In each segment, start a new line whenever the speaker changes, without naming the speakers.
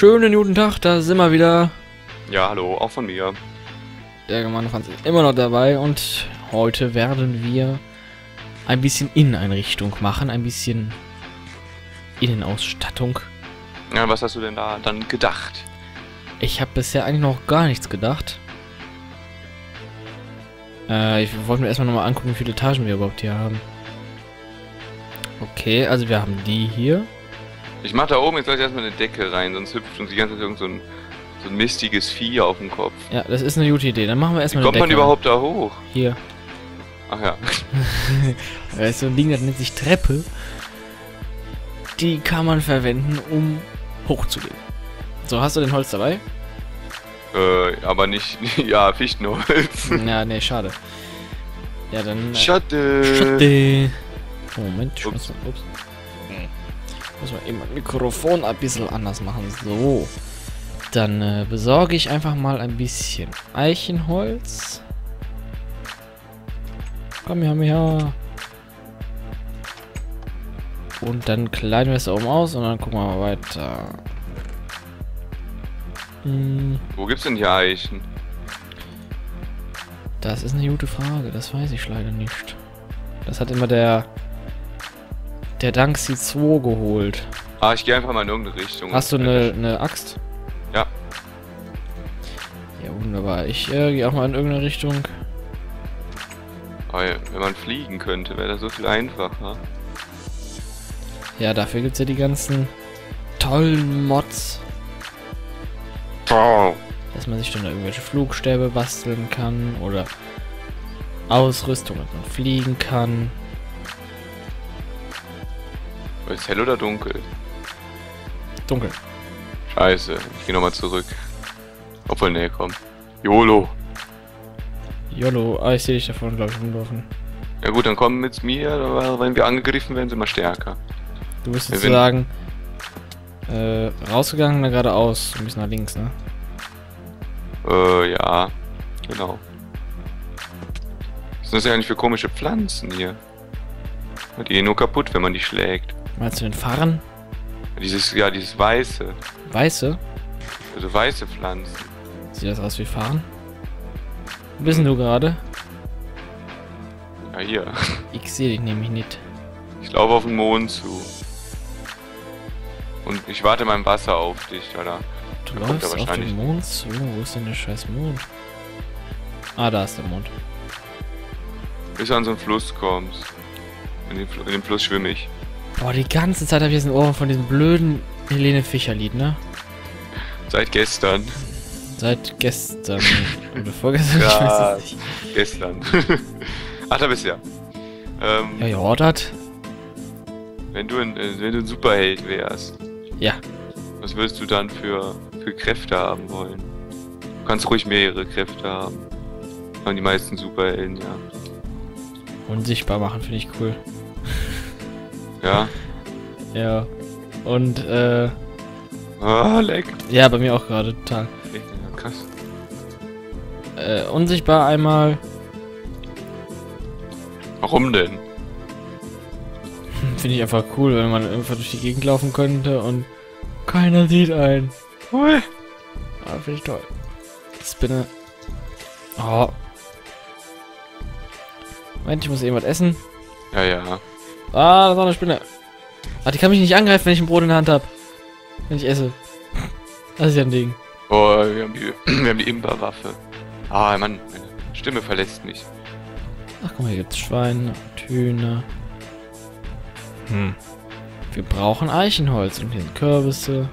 Schönen guten Tag, da sind wir wieder.
Ja, hallo, auch von mir.
Der Gemeinde Franz ist immer noch dabei und heute werden wir ein bisschen Inneneinrichtung machen, ein bisschen Innenausstattung.
Ja, was hast du denn da dann gedacht?
Ich habe bisher eigentlich noch gar nichts gedacht. Äh, ich wollte mir erstmal nochmal angucken, wie viele Etagen wir überhaupt hier haben. Okay, also wir haben die hier.
Ich mach da oben jetzt gleich erstmal eine Decke rein, sonst hüpft uns die ganze Zeit irgend so ein, so ein mistiges Vieh auf dem Kopf.
Ja, das ist eine gute Idee. Dann machen wir
Wie
erstmal
kommt
eine
man
Decke.
überhaupt da hoch?
Hier.
Ach ja.
Da ist so ein Ding, das nennt sich Treppe. Die kann man verwenden, um hochzugehen. So, hast du den Holz dabei?
äh, aber nicht, ja, Fichtenholz.
ja, nee, schade. Ja, dann... äh,
Schatte.
Schade. Moment, ich
Ups.
muss ups. Muss mal eben mein Mikrofon ein bisschen anders machen. So. Dann äh, besorge ich einfach mal ein bisschen Eichenholz. Komm her, her. Und dann kleiden wir es da oben aus und dann gucken wir mal weiter. Hm,
Wo gibt's denn hier Eichen?
das ist eine gute Frage. Das weiß ich leider nicht. Das hat immer der der Danxi 2 geholt.
Ah, ich gehe einfach mal in irgendeine Richtung.
Hast du eine, eine Axt?
Ja.
Ja, wunderbar. Ich äh, gehe auch mal in irgendeine Richtung.
Ah, ja, Wenn man fliegen könnte, wäre das so viel einfacher.
Ja, dafür gibt's ja die ganzen tollen Mods,
Wow.
dass man sich dann da irgendwelche Flugstäbe basteln kann oder Ausrüstung, dass man fliegen kann.
Ist hell oder dunkel?
Dunkel.
Scheiße, ich geh nochmal zurück. Obwohl, nee, komm. YOLO.
YOLO. Ah, ich sehe dich da vorne, glaube ich, rumlaufen.
Ja gut, dann komm mit mir, aber wenn wir angegriffen werden, sind wir stärker.
Du bist sozusagen äh, rausgegangen, dann geradeaus. Ein bisschen nach links, ne?
Äh, ja. Genau. Was sind das ja eigentlich für komische Pflanzen hier? Die gehen nur kaputt, wenn man die schlägt.
Meinst du den Farren?
Dieses, ja, dieses weiße.
Weiße?
Also weiße Pflanzen.
Sieht das aus wie Farren? Wo bist denn du gerade?
Ja, hier.
Ich sehe dich nämlich nicht.
Ich laufe auf den Mond zu. Und ich warte im Wasser auf dich, oder?
Du
Da kommt
läufst auf den Mond zu. Wo ist denn der scheiß Mond? Ah, da ist der Mond.
Bis du an so einen Fluss kommst. In den, Fl in den Fluss schwimme ich.
Boah, die ganze Zeit habe ich jetzt ein Ohr von diesem blöden Helene Fischer Lied, ne?
Seit gestern.
Seit gestern. oder vorgestern, ich
Ja.
weiß es nicht.
Gestern. Ach, da bist du ja. Ähm,
Ja, ja, das.
Wenn du ein, äh, wenn du ein Superheld wärst,
Ja.
was würdest du dann für, für Kräfte haben wollen? Du kannst ruhig mehrere Kräfte haben. Haben die meisten Superhelden, ja.
Unsichtbar machen finde ich cool.
Ja.
Ja. Und, äh,
Ah, leck.
ja, bei mir auch gerade total.
Ja, krass.
Äh, unsichtbar einmal.
Warum denn?
Finde ich einfach cool, wenn man einfach durch die Gegend laufen könnte und keiner sieht einen.
Hui.
Ah, finde ich toll. Spinne. Oh. Moment, ich muss irgendwas essen.
Ja, ja.
Ah, da ist eine Spinne. Ah, die kann mich nicht angreifen, wenn ich ein Brot in der Hand habe. Wenn ich esse. Das ist ja ein Ding.
Oh, wir haben die, wir haben die Imberwaffe. Ah, Mann, meine Stimme verlässt mich.
Ach, guck mal, hier gibt's Schweine und Hühner. Hm. Wir brauchen Eichenholz und hier sind Kürbisse.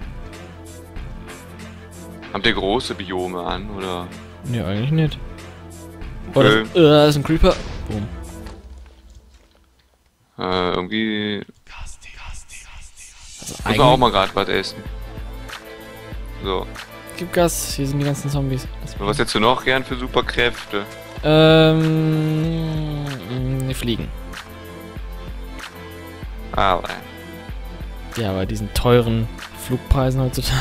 Habt ihr große Biome an, oder?
Nee, eigentlich nicht. Oh, das,
Okay.
äh, da ist ein Creeper. Boom.
Äh, irgendwie
Also
muss man auch mal gerade was essen. So.
gibt Gas. Hier sind die ganzen Zombies.
Was hättest du noch gern für Superkräfte?
Ähm, wir fliegen.
Ah,
Ja, bei diesen teuren Flugpreisen heutzutage.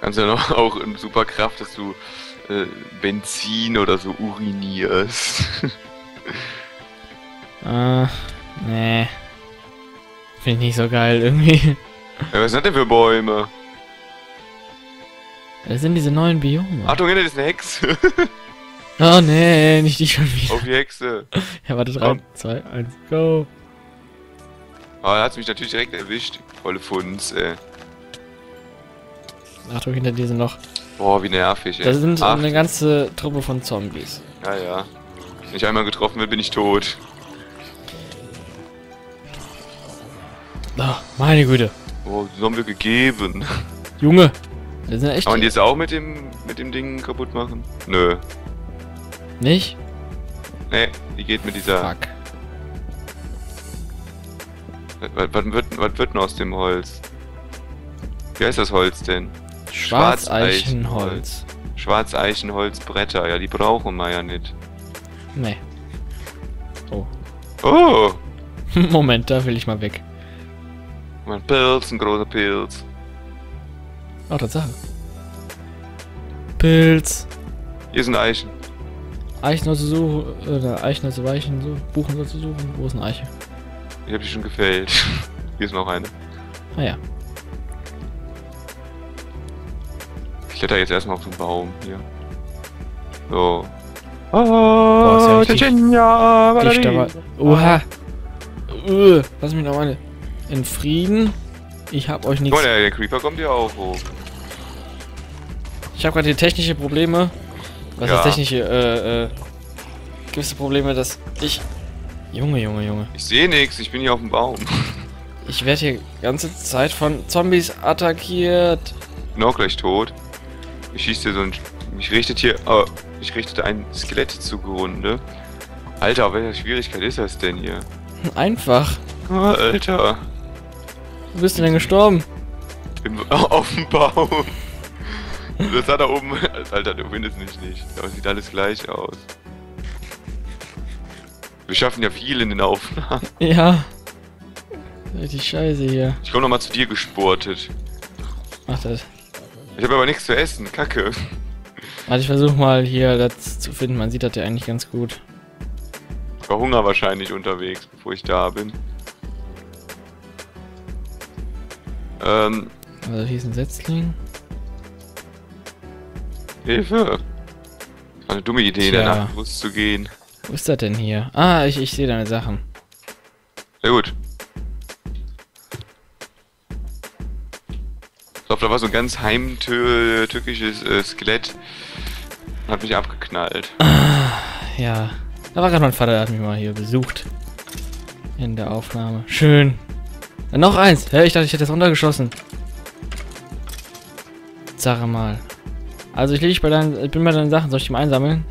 kannst ja noch auch in Superkraft, dass du äh, Benzin oder so urinierst.
Äh, nee. Finde ich nicht so geil irgendwie.
Ja, was sind denn für Bäume?
Das sind diese neuen Biome.
Achtung, hinter ist eine Hexe.
Oh nee, nicht die schon wieder.
Auf die Hexe.
Ja, warte, 3,
Komm.
2, 1, go.
Aber da hat mich natürlich direkt erwischt. Volle Funds, ey.
Achtung, hinter dir sind noch.
Boah, wie nervig, ey.
Da sind
Ach,
eine ganze Truppe von Zombies.
ja, ja. Wenn ich einmal getroffen werde, bin ich tot.
Oh, meine Güte.
Oh, die haben wir gegeben.
Junge. Das sind echt.
Kann man die jetzt auch mit dem, mit dem Ding kaputt machen? Nö.
Nicht?
Nee, die geht mit dieser...
Fuck.
Was, was, wird, was wird denn aus dem Holz? Wie heißt das Holz denn?
Schwarzeichenholz.
Schwarzeichenholzbretter. Ja, die brauchen wir ja nicht.
Nee.
Oh!
Moment, da will ich mal weg.
Ein Pilz, ein großer Pilz.
Oh, Tatsache. Pilz.
Hier sind Eichen.
Eichen soll zu suchen. Oder Eichen soll zu weichen. So. Buchen soll zu suchen. Wo ist eine Eiche?
Ich hab die schon gefällt. Hier ist noch eine.
Ah ja.
Kletter jetzt erstmal auf den Baum hier. So.
Boah, ist ja
Oh,
richtig. Oha. Uh, lass mich noch mal in Frieden. Ich hab euch nichts.
mal, der, der Creeper kommt hier auch hoch.
Ich habe gerade hier technische Probleme. Was
Ja.
heißt technische? Äh, äh. Gewisse Probleme, dass ich. Junge, Junge, Junge.
Ich sehe nichts, ich bin hier auf dem Baum.
Ich werde hier ganze Zeit von Zombies attackiert.
Bin auch gleich tot. Ich schieße hier so ein. Mich richtet hier. Oh, ich richtete ein Skelett zugrunde. Alter, auf welcher Schwierigkeit ist das denn hier?
Einfach.
Oh, Alter.
Wo bist du denn gestorben?
Im, auf dem Baum. Das sah da oben. Alter, du findest mich nicht. Aber es sieht alles gleich aus. Wir schaffen ja viel in den Aufnahmen.
Ja. Richtig scheiße hier.
Ich komme nochmal zu dir gesportet.
Mach das.
Ich habe aber nichts zu essen. Kacke.
Warte, ich versuche mal hier das zu finden. Man sieht das ja eigentlich ganz gut.
Ich war Hunger wahrscheinlich unterwegs, bevor ich da bin. Ähm,
Also hier ist ein Setzling.
Hilfe. Eine dumme Idee, in der
Tja.
Nacht loszugehen.
Wo ist das denn hier? Ah, ich, ich sehe deine Sachen.
Sehr gut. Da war so ein ganz heimtückisches äh, Skelett. Hat mich abgeknallt.
Ja. Da war gerade mein Vater, der hat mich mal hier besucht. In der Aufnahme. Schön. Äh, noch eins. Hä, ich dachte, ich hätte das runtergeschossen. Sache mal. Also ich liege bei deinen, ich bin bei deinen Sachen. Soll ich die mal einsammeln?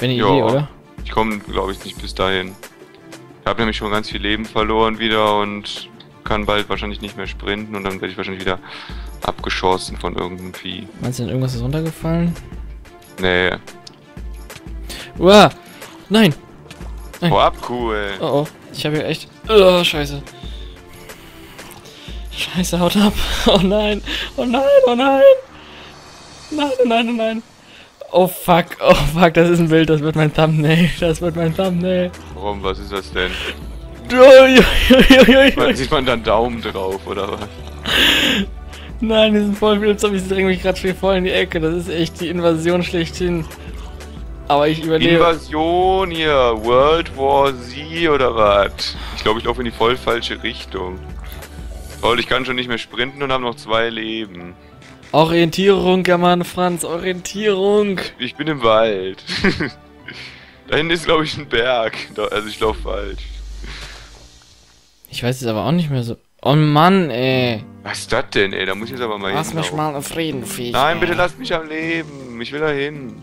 Wenn eine. Idee, oder?
Ich komme, glaube ich, nicht bis dahin. Ich habe nämlich schon ganz viel Leben verloren wieder und kann bald wahrscheinlich nicht mehr sprinten und dann werde ich wahrscheinlich wieder abgeschossen von irgendeinem Vieh.
Meinst du denn, irgendwas ist runtergefallen?
Nee.
Uah! Nein! Nein.
Oh, ab, cool.
Oh oh. Ich habe hier echt. Oh, scheiße. Scheiße, haut ab. Oh nein. Oh nein, oh nein. Nein, oh nein, oh nein. Oh fuck, oh fuck, das ist ein Bild, das wird mein Thumbnail. Das wird mein Thumbnail.
Warum, was ist das denn? Sieht man dann Daumen drauf, oder was?
Nein, die sind voll viele Zombies, die drängen mich gerade schon voll in die Ecke. Das ist echt die Invasion schlechthin. Aber ich überlebe.
Invasion hier, World War Z oder was? Ich glaube, ich laufe in die voll falsche Richtung. Toll, ich kann schon nicht mehr sprinten und habe noch zwei Leben.
Orientierung, German Franz, Orientierung.
Ich bin im Wald. da hinten ist, glaube ich, ein Berg. Also ich laufe falsch.
Ich weiß jetzt aber auch nicht mehr so. Oh Mann, ey.
Was ist das denn, ey? Da muss ich jetzt aber mal
Lass mich mal in Frieden, Viech.
Nein, bitte lasst mich am Leben. Ich will da hin.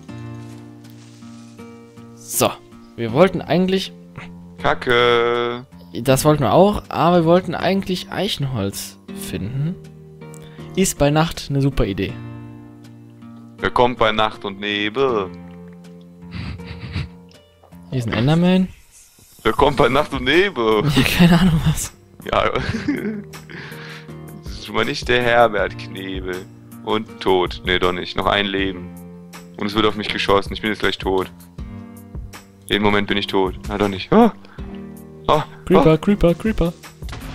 So. Wir wollten eigentlich.
Kacke.
Das wollten wir auch, aber wir wollten eigentlich Eichenholz finden. Ist bei Nacht eine super Idee.
Wer kommt bei Nacht und Nebel?
Hier ist ein Enderman.
Wer kommt bei Nacht und Nebel?
Ja, keine Ahnung was.
Ja. Schon mal nicht der Herbert Knebel. Und tot. Nee, doch nicht. Noch ein Leben. Und es wird auf mich geschossen. Ich bin jetzt gleich tot. Jeden Moment bin ich tot. Na doch nicht. Ah. Ah.
Creeper,
Ah.
Creeper, Creeper.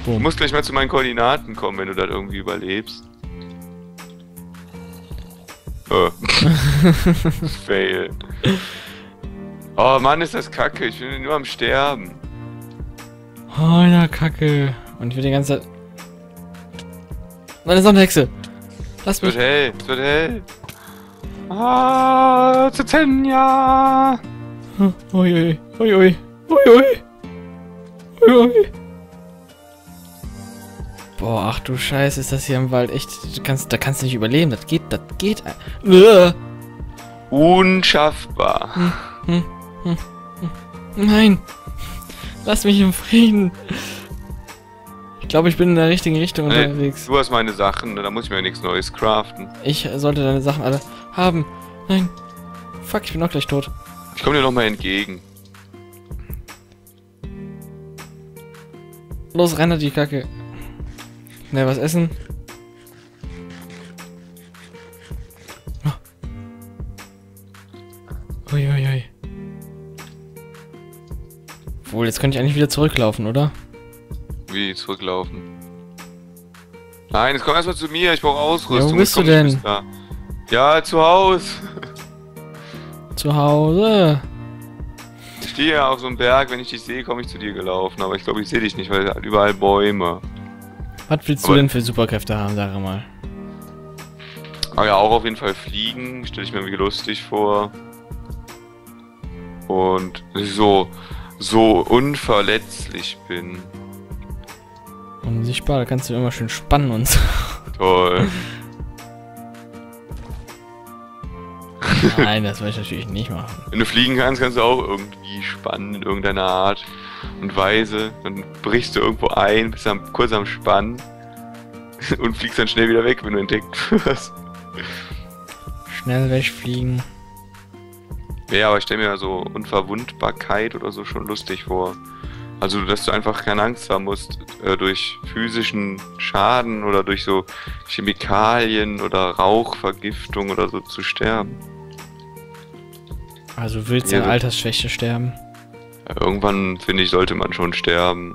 Du
Boom.
musst gleich mal zu meinen Koordinaten kommen, wenn du das irgendwie überlebst. Äh. Fail. Oh Mann, ist das kacke. Ich bin nur am Sterben.
Oh, na Kacke. Und ich will die ganze Zeit... Nein, das ist noch eine Hexe. Lass
Es wird
mich.
hell. Es wird hell. Ah, Zenja.
Uiui. Uiui. Uiui. Uiui. Boah, ach du Scheiße, ist das hier im Wald echt... Du kannst, da kannst du nicht überleben. Das geht, das geht... Uah.
Unschaffbar.
Nein. Lass mich im Frieden. Ich glaube, ich bin in der richtigen Richtung
Nee,
unterwegs.
du hast meine Sachen, da muss ich mir nichts Neues craften.
Ich sollte deine Sachen alle haben. Nein. Fuck, ich bin auch gleich tot.
Ich komme dir nochmal entgegen.
Los, rennt die Kacke. Schnell was essen. Uiuiui. Wohl, jetzt könnte ich eigentlich wieder zurücklaufen, oder?
Wie zurücklaufen. Nein, jetzt komm erstmal zu mir, ich brauche Ausrüstung.
Ja, wo bist du denn?
Ja, zu Hause.
Zu Hause.
Ich stehe ja auf so einem Berg, wenn ich dich sehe, komme ich zu dir gelaufen. Aber ich glaube, ich sehe dich nicht, weil überall Bäume.
Was willst du
Aber-
denn für Superkräfte haben, sag mal?
Aber ja, auch auf jeden Fall fliegen, stelle ich mir irgendwie lustig vor. Und so, so unverletzlich bin.
Unsichtbar, da kannst du immer schön spannen und so.
Toll.
Nein, das will ich natürlich nicht machen.
Wenn du fliegen kannst, kannst du auch irgendwie spannen in irgendeiner Art und Weise. Dann brichst du irgendwo ein, bist am, kurz am Spannen und fliegst dann schnell wieder weg, wenn du entdeckt wirst.
Schnell wegfliegen.
Ja, aber ich stelle mir so Unverwundbarkeit oder so schon lustig vor. Also, dass du einfach keine Angst haben musst, äh, durch physischen Schaden oder durch so Chemikalien oder Rauchvergiftung oder so zu sterben.
Also du willst
Ja,
an Altersschwäche sterben.
Ja, irgendwann, finde ich, sollte man schon sterben.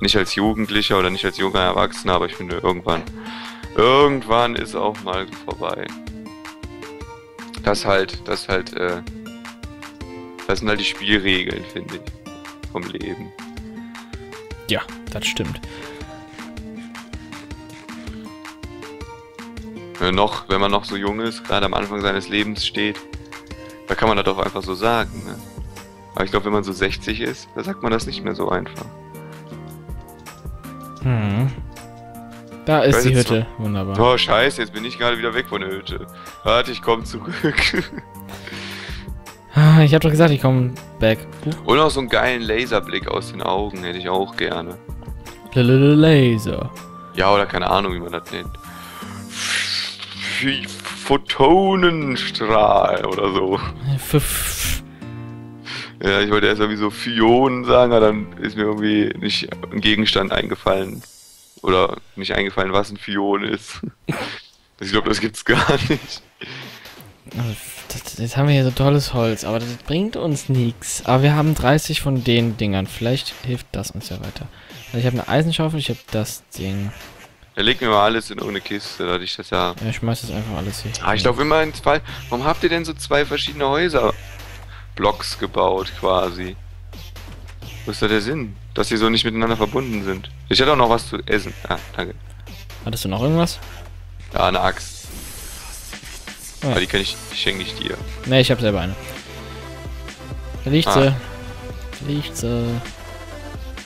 Nicht als Jugendlicher oder nicht als junger Erwachsener, aber ich finde, irgendwann. Irgendwann ist auch mal vorbei. Das halt, das halt, äh. Das sind halt die Spielregeln, finde ich. Vom Leben.
Ja, das stimmt.
Äh, noch, wenn man noch so jung ist, gerade am Anfang seines Lebens steht, da kann man das doch einfach so sagen, ne? Aber ich glaube, wenn man so 60 ist, da sagt man das nicht mehr so einfach.
Hm. Da ist die Hütte. Wunderbar.
Oh, scheiße, jetzt bin ich gerade wieder weg von der Hütte. Warte, ich komme zurück.
Ich hab doch gesagt, ich komme back.
Und auch so einen geilen Laserblick aus den Augen hätte ich auch gerne.
Laser.
Ja, oder keine Ahnung, wie man das nennt. Photonenstrahl oder so. Ja, ich wollte erst irgendwie so Fionen sagen, aber dann ist mir irgendwie nicht ein Gegenstand eingefallen. Oder nicht eingefallen, was ein Fion ist. Ich glaube, das gibt's gar nicht.
Also, das- Jetzt haben wir hier so tolles Holz, aber das bringt uns nichts. Aber wir haben 30 von den Dingern. Vielleicht hilft das uns ja weiter. Also ich habe eine Eisenschaufel, ich habe das Ding.
Er legt mir mal alles in irgendeine Kiste, da ich das ja.
Ja, ich schmeiß das einfach alles hier.
Ah, ich glaube immer in zwei. Warum habt ihr denn so zwei verschiedene Häuser? Blocks gebaut quasi. Wo ist da der Sinn? Dass sie so nicht miteinander verbunden sind. Ich hätte auch noch was zu essen. Ah, danke.
Hattest du noch irgendwas?
Ja, eine Axt.
Ja.
Aber die kann ich, die schenke ich dir.
Ne, ich habe selber eine. Da liegt
Ah.
sie. Da liegt sie.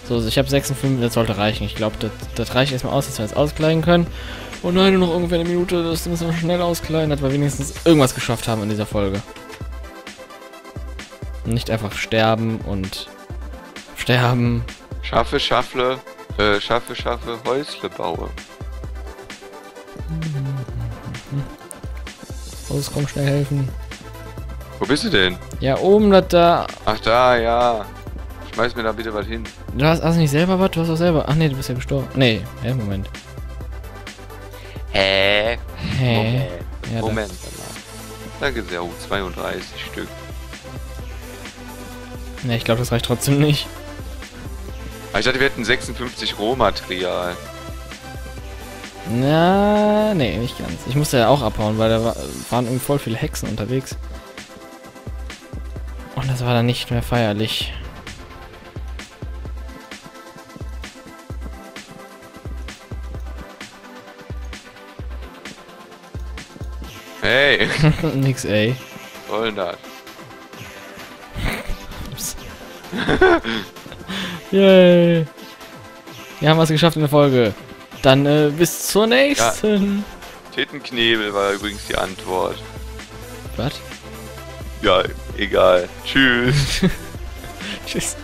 So, also ich habe 56, das sollte reichen. Ich glaube, das, das reicht erstmal aus, dass wir jetzt auskleiden können. Oh nein, nur noch ungefähr eine Minute, das müssen wir schnell auskleiden, dass wir wenigstens irgendwas geschafft haben in dieser Folge. Und nicht einfach sterben und sterben.
Schaffe, schaffle, äh, schaffe, schaffe, Häusle baue.
Los, komm, schnell helfen.
Wo bist du denn?
Ja, oben, das da.
Ach da, ja. Schmeiß mir da bitte was hin.
Du hast, hast nicht selber was? Du hast doch selber. Ach nee, du bist ja gestorben. Nee, ja, Moment.
Hä?
Hä? Ja, da-
Moment. Danke sehr, oh, 32 Stück.
Ne, ich glaube, das reicht trotzdem nicht.
Ah, Ich dachte, wir hätten 56 Rohmaterial.
Na, nee, nicht ganz. Ich musste ja auch abhauen, weil da wa- waren irgendwie voll viele Hexen unterwegs. Und das war dann nicht mehr feierlich.
Hey,
Nix, ey.
denn das?
Yay. Wir haben was geschafft in der Folge. Dann äh, bis zur nächsten.
Tittenknebel war übrigens die Antwort.
Was?
Ja, egal. Tschüss.
Tschüss.